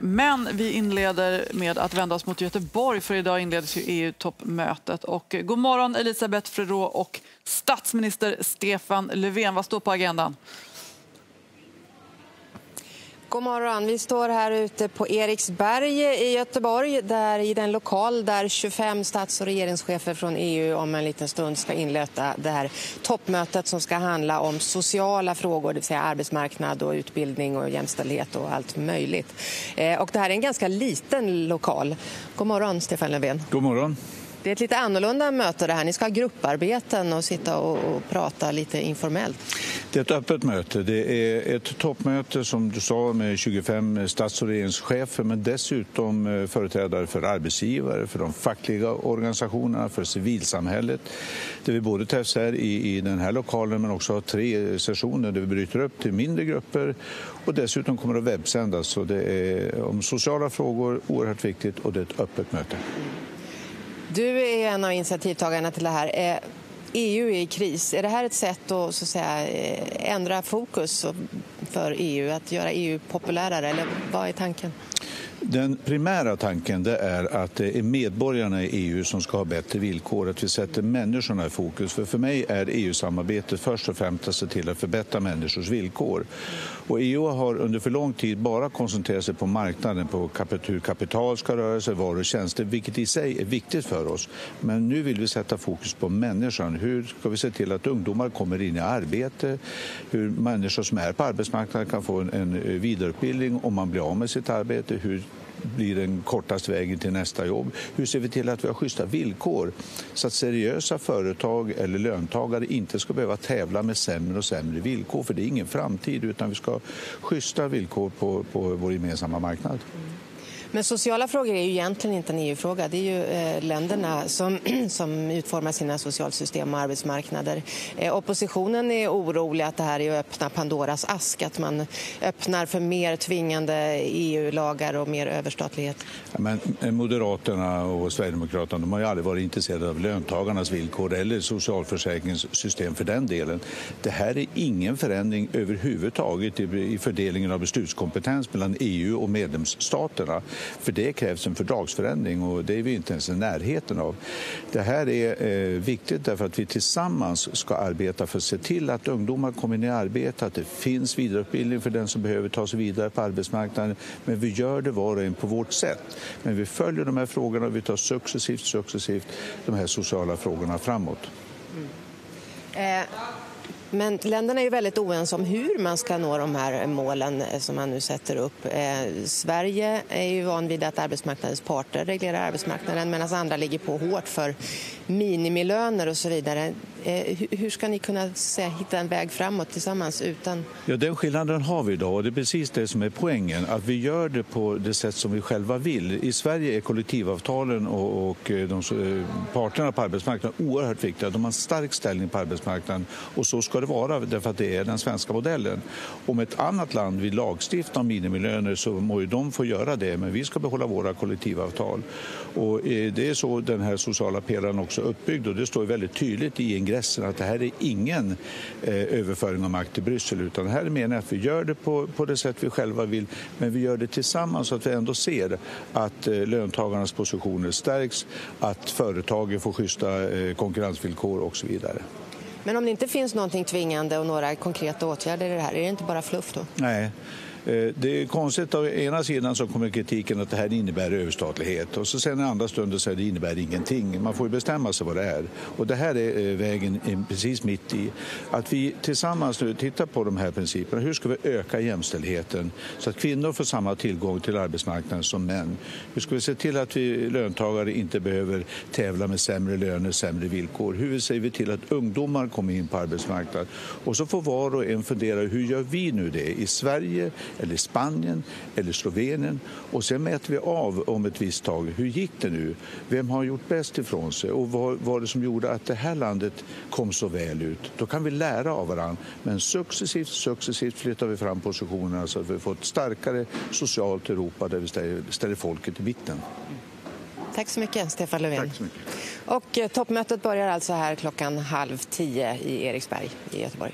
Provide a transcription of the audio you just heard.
Men vi inleder med att vända oss mot Göteborg för idag inleds ju EU-toppmötet. Och eh, god morgon Elisabeth Frerot och statsminister Stefan Löfven. Vad står på agendan? God morgon. Vi står här ute på Eriksberg i Göteborg där, i den lokal där 25 stats och regeringschefer från EU om en liten stund ska inleda det här toppmötet som ska handla om sociala frågor, det vill säga arbetsmarknad och utbildning och jämställdhet och allt möjligt. Eh, och det här är en ganska liten lokal. God morgon, Stefan Löfven. God morgon. Det är ett lite annorlunda möte det här. Ni ska ha grupparbeten och sitta och, och, prata lite informellt. Det är ett öppet möte. Det är ett toppmöte som du sa med 25 stats och regeringschefer men dessutom eh, företrädare för arbetsgivare, för de fackliga organisationerna, för civilsamhället. Där vi både träffas här i, i den här lokalen men också har tre sessioner där vi bryter upp till mindre grupper och dessutom kommer det att webbsändas. Så det är om sociala frågor oerhört viktigt och det är ett öppet möte. Du är en av initiativtagarna till det här. Eh, EU är i kris. Är det här ett sätt att, så att säga, eh, ändra fokus för EU, att göra EU populärare? Eller vad är tanken? Den primära tanken är att det är medborgarna i EU som ska ha bättre villkor, att vi sätter människorna i fokus. För, för mig är EU-samarbetet först och främst att se till att förbättra människors villkor. Och EU har under för lång tid bara koncentrerat sig på marknaden, på hur kapital ska röra sig, varor och tjänster, vilket i sig är viktigt för oss. Men nu vill vi sätta fokus på människan. Hur ska vi se till att ungdomar kommer in i arbete? Hur människor som är på arbetsmarknaden kan få en, en vidareutbildning om man blir av med sitt arbete? Hur blir den kortaste vägen till nästa jobb? Hur ser vi till att vi har schyssta villkor så att seriösa företag eller löntagare inte ska behöva tävla med sämre och sämre villkor? För det är ingen framtid, utan vi ska ha schyssta villkor på, på vår gemensamma marknad. Men sociala frågor är ju egentligen inte en EU-fråga. Det är ju eh, länderna som, som utformar sina socialsystem och arbetsmarknader. Eh, oppositionen är orolig att det här är att öppna Pandoras ask, att man öppnar för mer tvingande EU-lagar och mer överstatlighet. Ja, men eh, Moderaterna och Sverigedemokraterna de har ju aldrig varit intresserade av löntagarnas villkor eller socialförsäkringssystem för den delen. Det här är ingen förändring överhuvudtaget i fördelningen av beslutskompetens mellan EU och medlemsstaterna. För det krävs en fördragsförändring och det är vi inte ens i närheten av. Det här är eh, viktigt därför att vi tillsammans ska arbeta för att se till att ungdomar kommer in i arbete, att det finns vidareutbildning för den som behöver ta sig vidare på arbetsmarknaden. Men vi gör det var och en på vårt sätt. Men vi följer de här frågorna och vi tar successivt, successivt de här sociala frågorna framåt. Mm. Eh. Men länderna är väldigt oense om hur man ska nå de här målen eh, som man nu sätter upp. Eh, Sverige är ju van vid att arbetsmarknadens parter reglerar arbetsmarknaden medan andra ligger på hårt för minimilöner och så vidare. Eh, hur ska ni kunna säga, hitta en väg framåt tillsammans utan... Ja, den skillnaden har vi idag och det är precis det som är poängen. Att vi gör det på det sätt som vi själva vill. I Sverige är kollektivavtalen och, och eh, de, eh, parterna på arbetsmarknaden oerhört viktiga. De har en stark ställning på arbetsmarknaden och så ska det vara därför att det är den svenska modellen. Om ett annat land vill lagstifta om minimilöner så må ju de få göra det men vi ska behålla våra kollektivavtal. Och eh, det är så den här sociala pelaren också är uppbyggd och det står väldigt tydligt i ingressen att det här är ingen eh, överföring av makt till Bryssel utan här menar jag att vi gör det på, på det sätt vi själva vill men vi gör det tillsammans så att vi ändå ser att eh, löntagarnas positioner stärks, att företagen får schyssta eh, konkurrensvillkor och så vidare. Men om det inte finns någonting tvingande och några konkreta åtgärder i det här, är det inte bara fluff då? Nej. Eh, det är konstigt, å ena sidan så kommer kritiken att det här innebär överstatlighet och så sen i andra stunden så det innebär ingenting. Man får ju bestämma sig vad det är. Och det här är eh, vägen precis mitt i. Att vi tillsammans nu tittar på de här principerna. Hur ska vi öka jämställdheten så att kvinnor får samma tillgång till arbetsmarknaden som män? Hur ska vi se till att vi löntagare inte behöver tävla med sämre löner, sämre villkor? Hur ser vi till att ungdomar kommer in på arbetsmarknaden? Och så får var och en fundera, hur gör vi nu det i Sverige, eller Spanien eller Slovenien. Och sen mäter vi av om ett visst tag. Hur gick det nu? Vem har gjort bäst ifrån sig? Och vad var det som gjorde att det här landet kom så väl ut? Då kan vi lära av varandra. Men successivt, successivt flyttar vi fram positionerna så att vi får ett starkare socialt Europa där vi ställer folket i mitten. Tack så mycket, Stefan Löfven. Tack så mycket. Och eh, toppmötet börjar alltså här klockan halv tio i Eriksberg i Göteborg.